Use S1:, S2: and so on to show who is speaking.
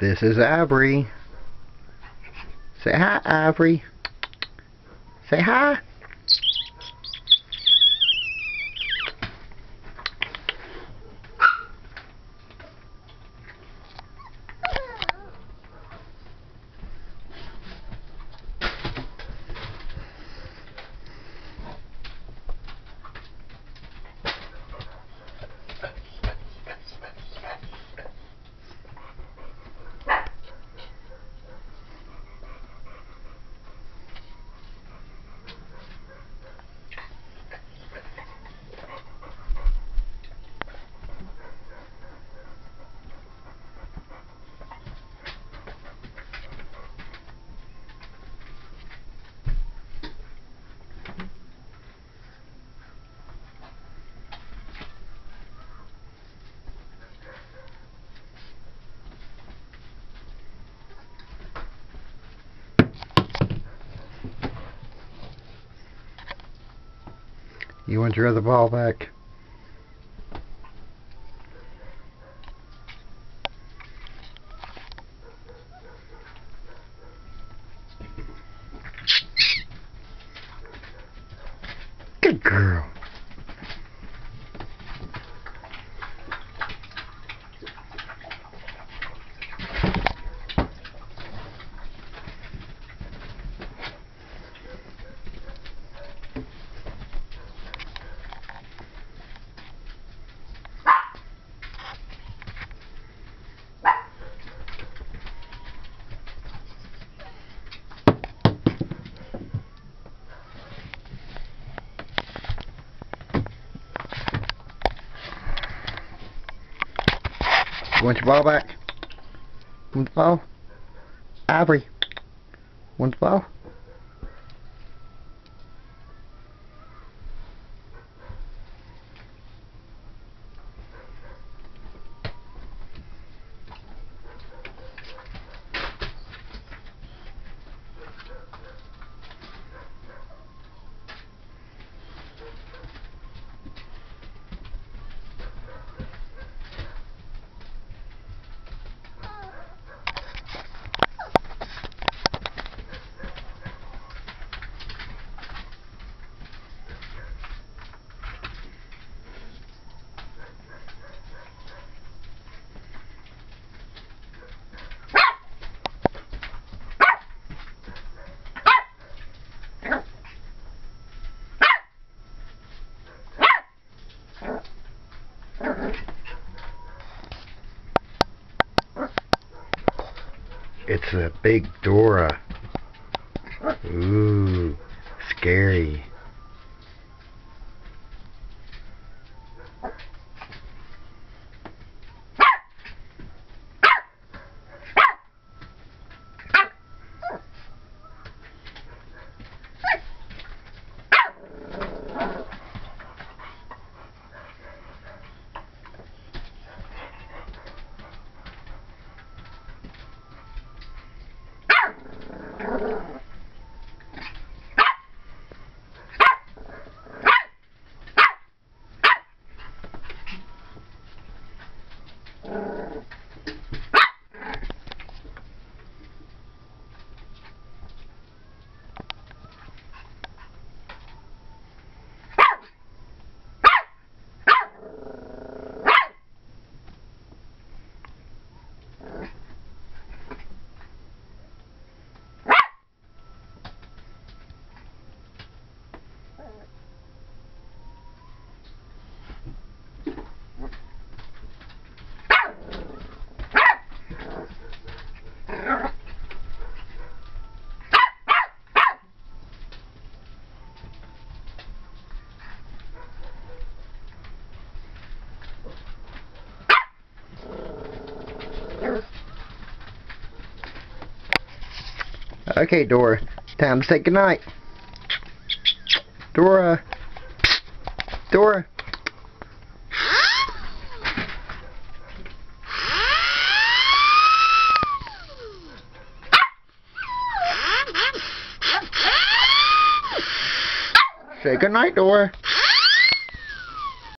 S1: This is Ivory. Say hi, Ivory. Say hi. You want your other ball back? Good girl. Want your ball back? Want the ball? Ivory. Want the ball? It's a big Dora. Ooh, scary. Uh... Okay, Dora. Time to say goodnight. Dora. Dora. Say goodnight, Dora.